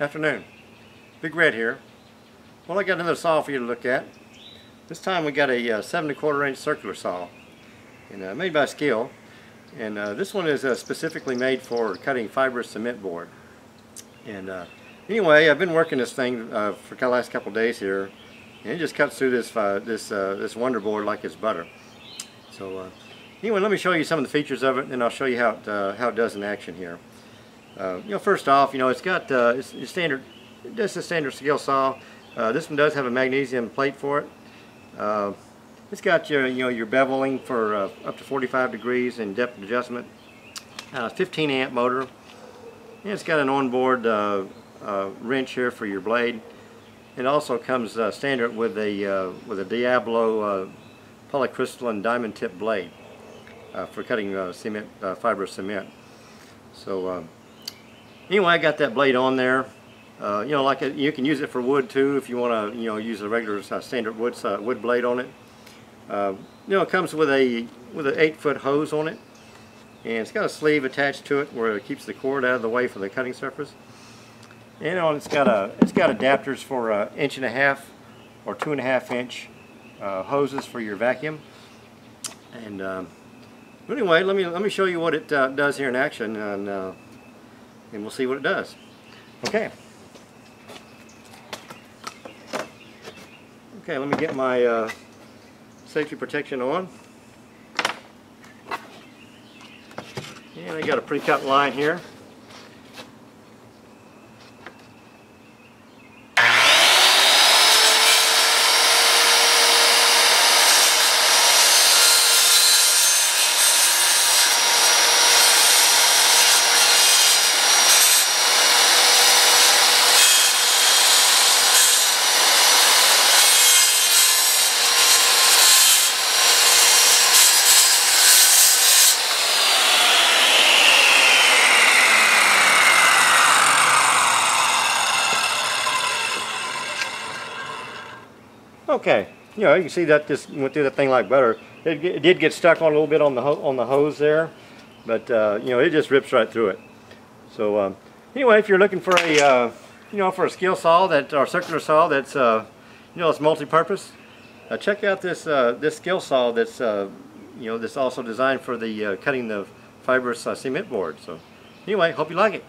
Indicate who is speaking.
Speaker 1: Afternoon. Big Red here. Well, I got another saw for you to look at. This time we got a uh, 7 and quarter inch circular saw, and uh, made by Skil. And uh, this one is uh, specifically made for cutting fibrous cement board. And uh, anyway, I've been working this thing uh, for the last couple days here, and it just cuts through this uh, this this Wonder Board like it's butter. So anyway, let me show you some of the features of it, and I'll show you how it how it does in action here. Uh, you know, first off, you know, it's got uh, it's, it's standard. Is a standard Skil saw. Uh, this one does have a magnesium plate for it. Uh, it's got your you know your beveling for uh, up to 45 degrees and depth adjustment. Uh, 15 amp motor. And it's got an onboard wrench here for your blade. It also comes standard with a with a Diablo polycrystalline diamond tip blade for cutting cement fibrous cement. So um, anyway, I got that blade on there. Uh, you know, like a, you can use it for wood too if you want to, you know, use a regular uh, standard wood uh, wood blade on it. Uh, you know, it comes with a with an eight foot hose on it, and it's got a sleeve attached to it where it keeps the cord out of the way for the cutting surface. And on it's got a it's got adapters for an inch and a half or two and a half inch uh, hoses for your vacuum. And um, anyway, let me let me show you what it uh, does here in action, and uh, and we'll see what it does. Okay. Okay, let me get my uh, safety protection on. And I got a pre-cut line here. Okay, you know, you can see that just went through the thing like butter. It, it did get stuck on a little bit on the on the hose there, but uh, you know, it just rips right through it. So um, anyway, if you're looking for a uh, you know for a Skil saw that or circular saw that's uh, you know it's multi-purpose, uh, check out this uh, this Skil saw that's uh, you know that's also designed for the cutting the fibrous cement board. So anyway, hope you like it.